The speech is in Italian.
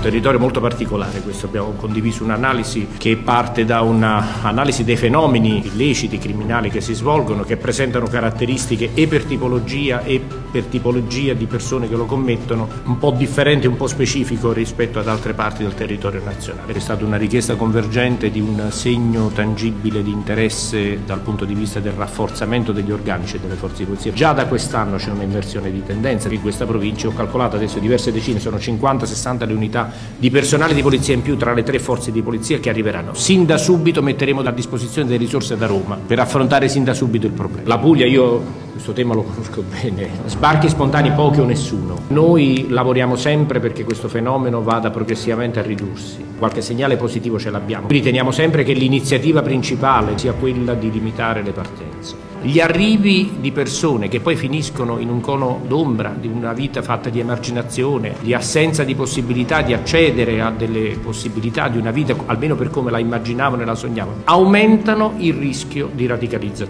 territorio molto particolare questo, abbiamo condiviso un'analisi che parte da un'analisi dei fenomeni illeciti, criminali che si svolgono, che presentano caratteristiche e per tipologia e per tipologia di persone che lo commettono un po' differente, un po' specifico rispetto ad altre parti del territorio nazionale. È stata una richiesta convergente di un segno tangibile di interesse dal punto di vista del rafforzamento degli organici delle forze di polizia. Già da quest'anno c'è un'inversione di tendenza in questa provincia, ho calcolato adesso diverse decine, sono 50-60 le unità di personale di polizia in più tra le tre forze di polizia che arriveranno. Sin da subito metteremo a disposizione delle risorse da Roma per affrontare sin da subito il problema. La Puglia io questo tema lo conosco bene, sbarchi spontanei pochi o nessuno. Noi lavoriamo sempre perché questo fenomeno vada progressivamente a ridursi, qualche segnale positivo ce l'abbiamo. Riteniamo sempre che l'iniziativa principale sia quella di limitare le partenze. Gli arrivi di persone che poi finiscono in un cono d'ombra di una vita fatta di emarginazione, di assenza di possibilità di accedere a delle possibilità di una vita, almeno per come la immaginavano e la sognavano, aumentano il rischio di radicalizzazione.